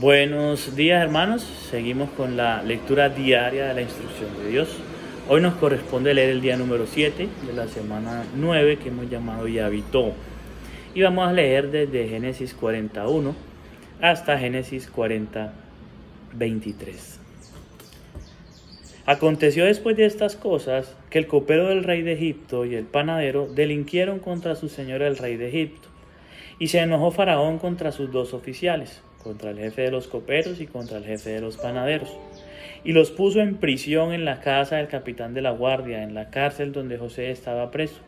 Buenos días hermanos, seguimos con la lectura diaria de la instrucción de Dios. Hoy nos corresponde leer el día número 7 de la semana 9 que hemos llamado Ya habitó. Y vamos a leer desde Génesis 41 hasta Génesis 40, 23. Aconteció después de estas cosas que el copero del rey de Egipto y el panadero delinquieron contra su señor el rey de Egipto. Y se enojó Faraón contra sus dos oficiales contra el jefe de los coperos y contra el jefe de los panaderos. Y los puso en prisión en la casa del capitán de la guardia, en la cárcel donde José estaba preso.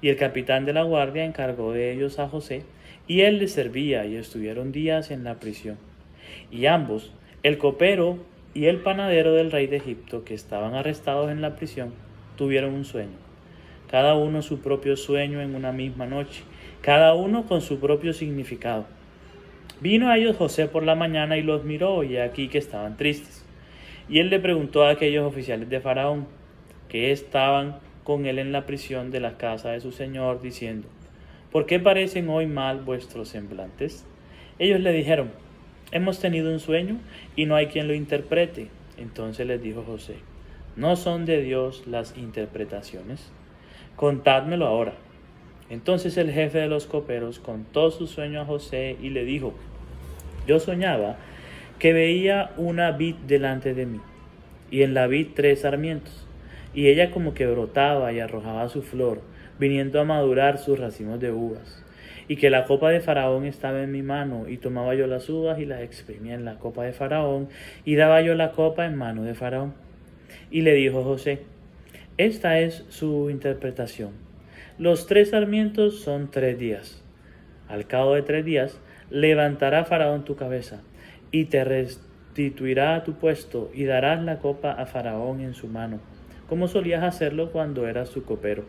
Y el capitán de la guardia encargó de ellos a José, y él les servía, y estuvieron días en la prisión. Y ambos, el copero y el panadero del rey de Egipto, que estaban arrestados en la prisión, tuvieron un sueño. Cada uno su propio sueño en una misma noche, cada uno con su propio significado. Vino a ellos José por la mañana y los miró, y aquí que estaban tristes. Y él le preguntó a aquellos oficiales de Faraón, que estaban con él en la prisión de la casa de su señor, diciendo, ¿por qué parecen hoy mal vuestros semblantes? Ellos le dijeron, hemos tenido un sueño y no hay quien lo interprete. Entonces les dijo José, ¿no son de Dios las interpretaciones? Contádmelo ahora. Entonces el jefe de los coperos contó su sueño a José y le dijo, yo soñaba que veía una vid delante de mí, y en la vid tres sarmientos, y ella como que brotaba y arrojaba su flor, viniendo a madurar sus racimos de uvas, y que la copa de Faraón estaba en mi mano, y tomaba yo las uvas y las exprimía en la copa de Faraón, y daba yo la copa en mano de Faraón. Y le dijo José, esta es su interpretación. Los tres sarmientos son tres días. Al cabo de tres días, levantará Faraón tu cabeza y te restituirá a tu puesto y darás la copa a Faraón en su mano, como solías hacerlo cuando eras su copero.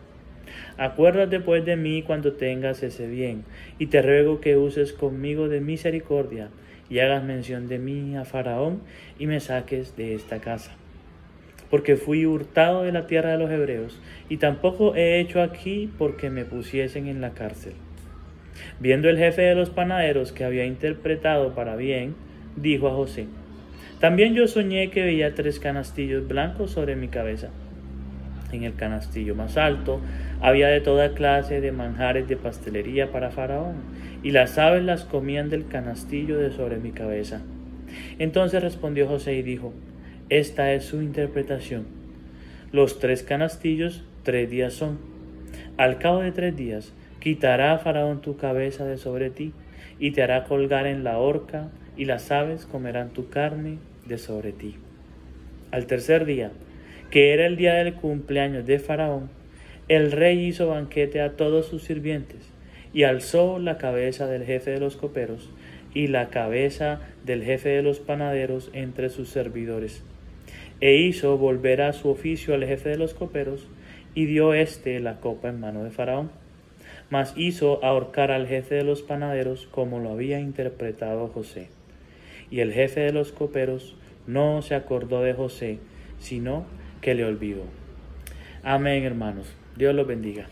Acuérdate pues de mí cuando tengas ese bien, y te ruego que uses conmigo de misericordia, y hagas mención de mí a Faraón, y me saques de esta casa. Porque fui hurtado de la tierra de los hebreos, y tampoco he hecho aquí porque me pusiesen en la cárcel. Viendo el jefe de los panaderos que había interpretado para bien, dijo a José, también yo soñé que veía tres canastillos blancos sobre mi cabeza. En el canastillo más alto había de toda clase de manjares de pastelería para Faraón, y las aves las comían del canastillo de sobre mi cabeza. Entonces respondió José y dijo, Esta es su interpretación. Los tres canastillos tres días son. Al cabo de tres días Quitará Faraón tu cabeza de sobre ti, y te hará colgar en la horca, y las aves comerán tu carne de sobre ti. Al tercer día, que era el día del cumpleaños de Faraón, el rey hizo banquete a todos sus sirvientes, y alzó la cabeza del jefe de los coperos, y la cabeza del jefe de los panaderos entre sus servidores. E hizo volver a su oficio al jefe de los coperos, y dio éste la copa en mano de Faraón mas hizo ahorcar al jefe de los panaderos como lo había interpretado José. Y el jefe de los coperos no se acordó de José, sino que le olvidó. Amén, hermanos. Dios los bendiga.